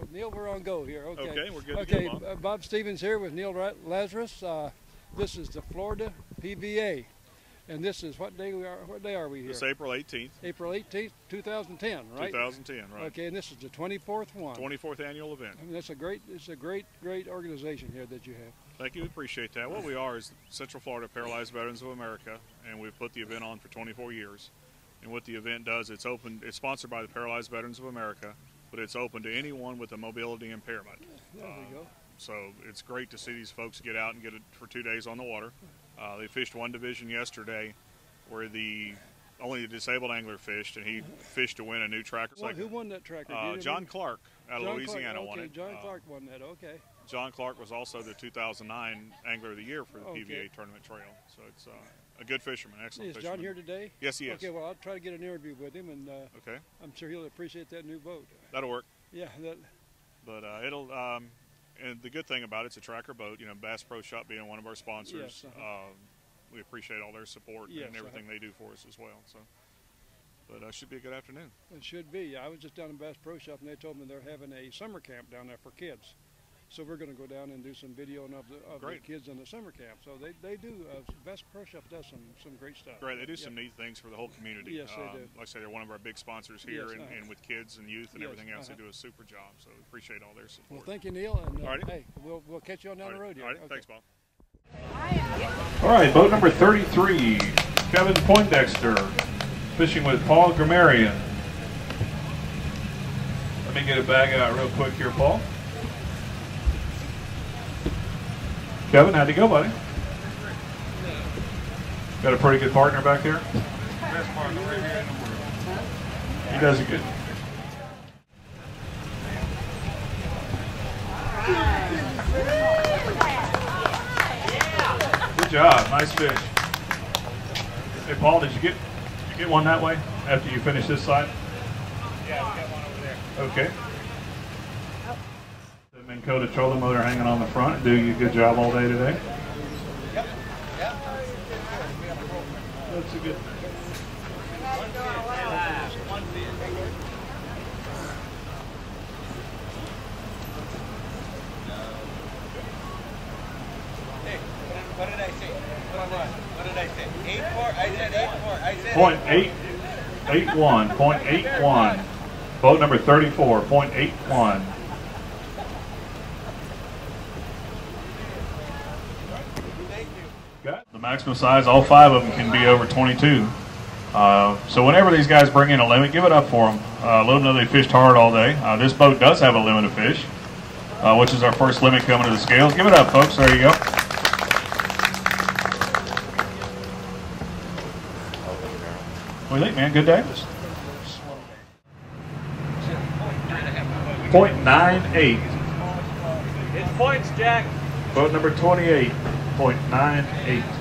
Oh, Neil, we're on go here. Okay. Okay, we're good to Okay, go, Bob. uh, Stevens here with Neil Lazarus. Uh, this is the Florida PVA, and this is what day we are. What day are we here? It's April 18th, April 18th, 2010, right? 2010, right? Okay, and this is the 24th one. 24th annual event. I mean, that's a great. It's a great, great organization here that you have. Thank you. We appreciate that. What we are is Central Florida Paralyzed Veterans of America, and we've put the event on for 24 years. And what the event does, it's open. It's sponsored by the Paralyzed Veterans of America, but it's open to anyone with a mobility impairment. There we go. So it's great to see these folks get out and get it for two days on the water. Uh, they fished one division yesterday, where the only the disabled angler fished, and he fished to win a new tracker. Well, who won that tracker? Uh, John? Clark out of Louisiana Clark. won it. John Uh, Clark won that. Okay. John Clark was also the 2009 Angler of the Year for the Okay. PVA Tournament Trail. So it's uh, a good fisherman, excellent Is fisherman. John here today? Yes, he is. Okay, well, I'll try to get an interview with him, and uh, Okay, I'm sure he'll appreciate that new boat. that'll work. Yeah, that, But uh, it'll. Um, and the good thing about it, it's a tracker boat. You know, Bass Pro Shop being one of our sponsors. Yes, uh-huh. um, we appreciate all their support Yes, and everything uh-huh. they do for us as well. So, but uh, should be a good afternoon. It should be. I was just down in Bass Pro Shop, and they told me they're having a summer camp down there for kids. So we're going to go down and do some video of the, of the kids in the summer camp. So they, they do. Uh, Bass Pro Shop does some, some great stuff. Great, they do Yep. some neat things for the whole community. Yes, they Um, do. Like I say, they're one of our big sponsors here, Yes, and, uh-huh. and with kids and youth and Yes, everything else, uh-huh. they do a super job. So we appreciate all their support. Well, thank you, Neil. And uh, Alrighty. hey, we'll, we'll catch you on down the road here. All right, Okay. thanks, Bob. All right, boat number 33, Kevin Poindexter, fishing with Paul Grammarian. Let me get a bag out real quick here, Paul. Kevin, how'd you go, buddy? Got a pretty good partner back there? Best partner right here in the world. He does it good. Good job. Nice fish. Hey, Paul, did you get did you get one that way after you finish this side? Yeah, we got one over there. Okay. Minn Kota trolling motor hanging on the front. Do you a good job all day today? Yep. Yep. That's a good what did I say? What did I say? Eight four. I said eight four. I said Point eight. eight one. Point eight one. Boat number thirty-four. Point eight one. Thank you. Got the maximum size. All five of them can be over 22. Uh, so whenever these guys bring in a limit, give it up for them. Uh, let them know they fished hard all day. Uh, this boat does have a limit of fish, uh, which is our first limit coming to the scales. Give it up, folks. There you go. What do you think, man? Good day. Point nine eight. It's points, Jack. Boat number 28, point nine eight.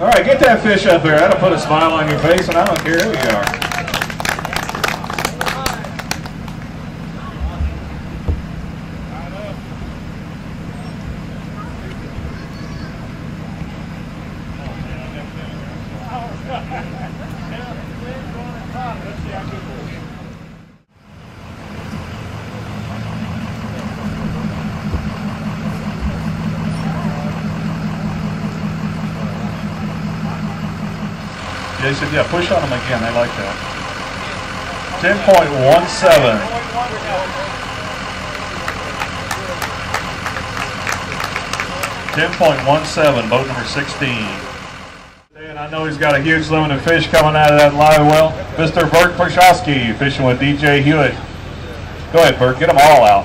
All right, get that fish up there. That'll put a smile on your face, and I don't care who you are. Jason, yeah, push on them again. They like that. 10.17. 10.17, boat number 16. And I know he's got a huge limit of fish coming out of that live well. Mr. Bert Pershowski fishing with DJ Hewitt. Go ahead, Bert, get them all out.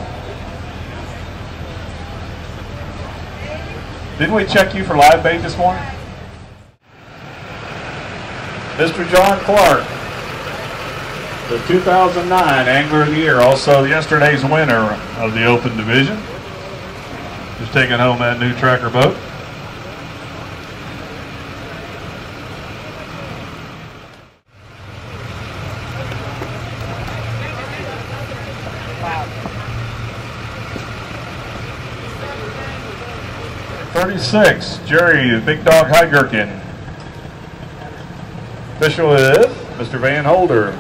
Didn't we check you for live bait this morning? Mr. John Clark, the 2009 Angler of the Year, also yesterday's winner of the Open Division. Just taking home that new tracker boat. Thirty-six, Jerry, the Big Dog High Gherkin. Official is Mr. Van Holder,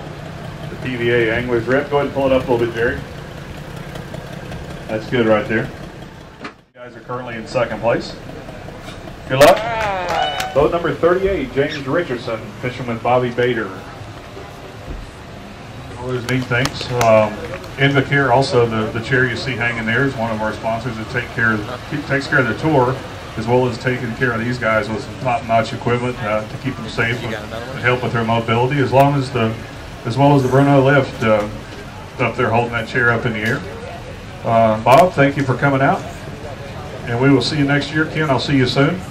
the PVA Anglers Rep. Go ahead and pull it up a little bit, Jerry. That's good right there. You guys are currently in second place. Good luck. Boat number 38, James Richardson, fishing with Bobby Bader. Those neat things. Um, Invacare, also the, the chair you see hanging there, is one of our sponsors that take care of, takes care of the tour, as well as taking care of these guys with some top-notch equipment uh, to keep them safe and, and help with their mobility, as long as the, as well as the Bruno lift uh, up there holding that chair up in the air. Uh, Bob, thank you for coming out, and we will see you next year. Ken, I'll see you soon.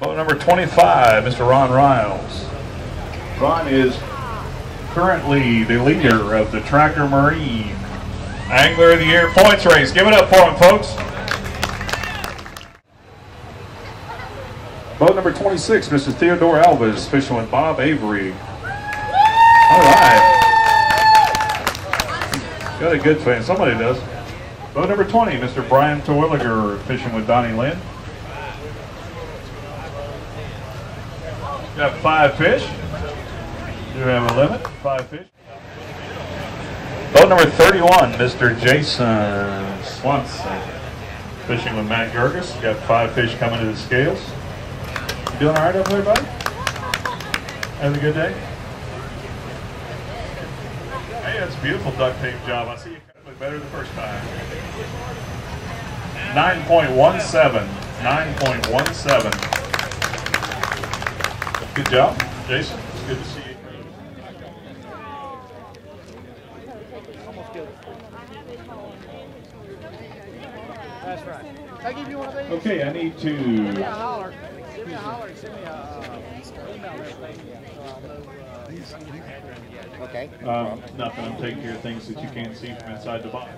Boat number 25, Mr. Ron Riles. Ron is currently the leader of the Tracker Marine Angler of the Year points race. Give it up for him, folks. Boat number 26, Mrs. Theodore Alves, fishing with Bob Avery. All right. Got a good fan. Somebody does. Boat number 20, Mr. Brian Terwilliger, fishing with Donnie Lynn. Got five fish. Do have a limit, five fish. Boat number 31, Mr. Jason Swanson. Fishing with Matt Gerges. Got five fish coming to the scales. You doing all right up there, buddy? Having a good day? Hey, that's a beautiful duct tape job. I see you cut it better the first time. 9.17. 9.17. Good job, Jason. It's good to see you. That's right. I give you one of these. Okay, I need to. holler. Give me a holler. Send me a uh, email anything. So I'll know. Uh, Okay. Um, nothing. I'm taking care of things that you can't see from inside the box.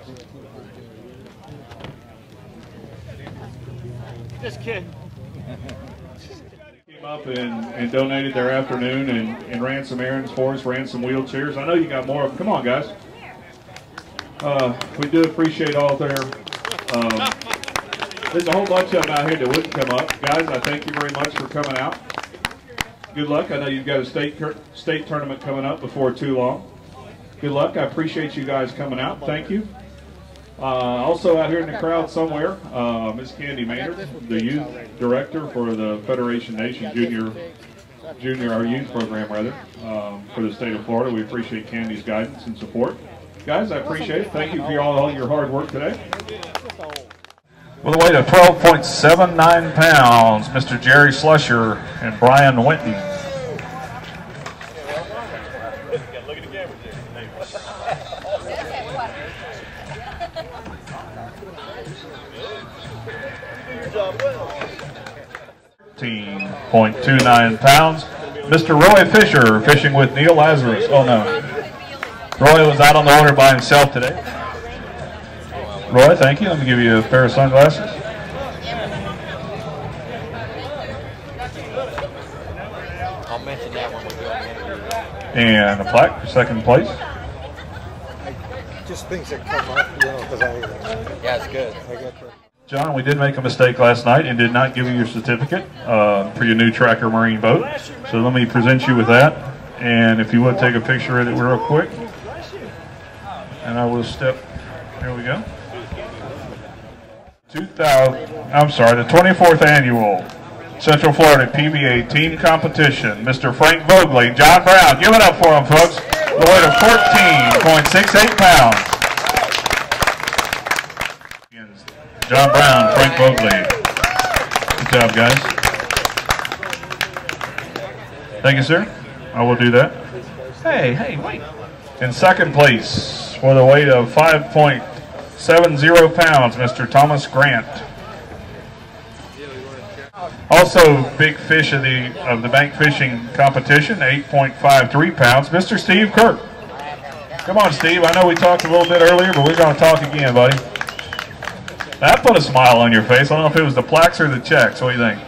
just kidding. Came up and, and donated their afternoon and, and ran some errands for us, ran some wheelchairs. I know you got more of them. Come on, guys. Uh, we do appreciate all their. Um, there's a whole bunch of them out here that wouldn't come up. Guys, I thank you very much for coming out. Good luck. I know you've got a state state tournament coming up before too long. Good luck. I appreciate you guys coming out. Thank you. Uh, also out here in the crowd somewhere, uh, Miss Candy Maynard, the youth director for the Federation Nation Junior Junior our youth program rather um, for the state of Florida. We appreciate Candy's guidance and support. Guys, I appreciate it. Thank you for all, all your hard work today. With a weight of 12.79 pounds, Mr. Jerry Slusher and Brian Winton. Point two nine pounds. Mr. Roy Fisher fishing with Neil Lazarus. Oh no. Roy was out on the water by himself today. Roy, thank you. Let me give you a pair of sunglasses. I'll mention that when we do the interview. And a plaque for second place. just things that come up, you know, because I, Yeah, it's good. I got. John, we did make a mistake last night and did not give you your certificate uh, for your new Tracker Marine boat. So let me present you with that. And if you would take a picture of it real quick. And I will step, here we go. 2000, I'm sorry, the 24th annual Central Florida PVA team competition. Mr. Frank Vogley, John Brown. Give it up for him, folks. The weight of 14.68 pounds. John Brown, Frank Vogley. Good job, guys. Thank you, sir. I will do that. Hey, hey, wait. In second place, with a weight of 5.70 pounds, Mr. Thomas Grant. Also, big fish of the of the bank fishing competition, 8.53 pounds, Mr. Steve Kirk. Come on, Steve. I know we talked a little bit earlier, but we're going to talk again, buddy. That put a smile on your face. I don't know if it was the plaques or the checks. What do you think?